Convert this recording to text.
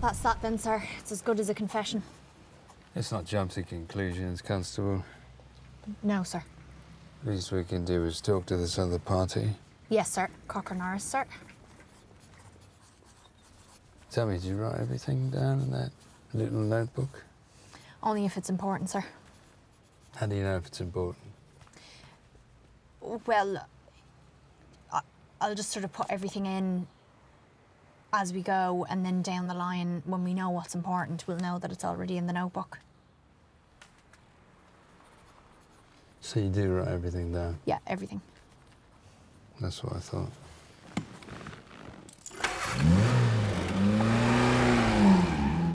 That's that then, sir. It's as good as a confession. Let's not jump to conclusions, Constable. No, sir. Least we can do is talk to this other party. Yes, sir. Cocker-Norris, sir. Tell me, did you write everything down in that little notebook? Only if it's important, sir. How do you know if it's important? Well, I'll just sort of put everything in as we go, and then down the line, when we know what's important, we'll know that it's already in the notebook. So you do write everything down? Yeah, everything. That's what I thought.